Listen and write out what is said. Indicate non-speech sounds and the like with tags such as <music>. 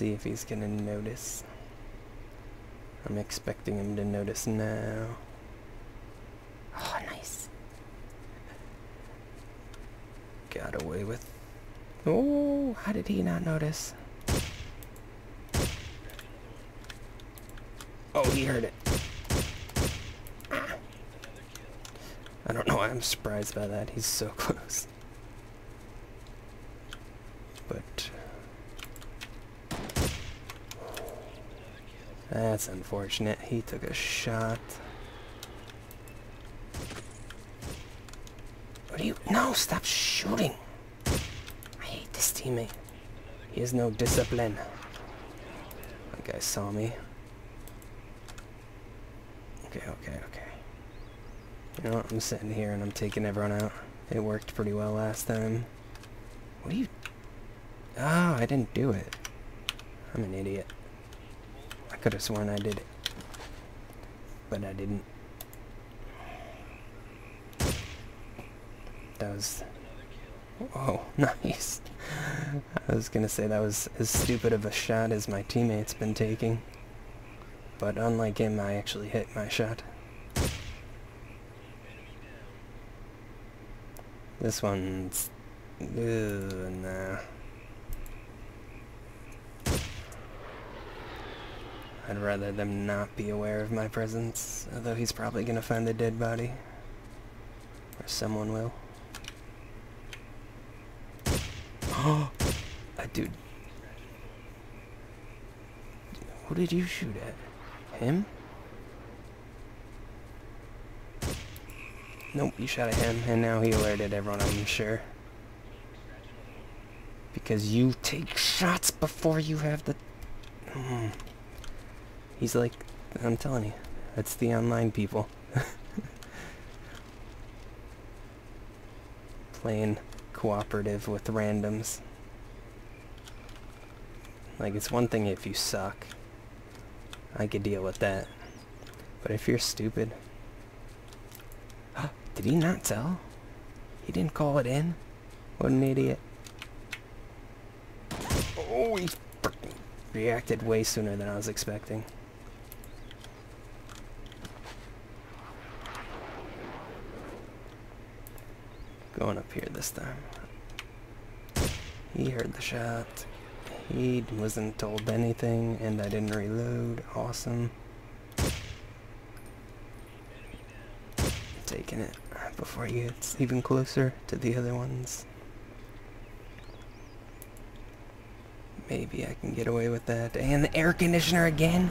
see if he's gonna notice. I'm expecting him to notice now. Oh, nice. Got away with. Oh, how did he not notice? Oh, he heard it. Ah. I don't know why I'm surprised by that. He's so <laughs> close. But... That's unfortunate. He took a shot. What are you... No, stop shooting! I hate this teammate. He has no discipline. That guy saw me. Okay, okay, okay. You know what? I'm sitting here and I'm taking everyone out. It worked pretty well last time. What are you... Oh, I didn't do it. I'm an idiot. I could have sworn I did it. But I didn't. That was... Oh, <laughs> nice. I was gonna say that was as stupid of a shot as my teammate's been taking. But unlike him, I actually hit my shot. This one's... Ugh, nah. I'd rather them not be aware of my presence, although he's probably gonna find a dead body. Or someone will. <gasps> Oh! Dude... Who did you shoot at? Him? Nope, you shot at him, and now he alerted everyone, I'm sure. Because you take shots before you have the... Mm. He's like, I'm telling you, that's the online people. <laughs> Playing cooperative with randoms. Like, it's one thing if you suck. I could deal with that. But if you're stupid... <gasps> Did he not tell? He didn't call it in? What an idiot. Oh, he reacted way sooner than I was expecting. Going up here this time. He heard the shot. He wasn't told anything, and I didn't reload. Awesome. Taking it before he gets even closer to the other ones. Maybe I can get away with that. And the air conditioner again?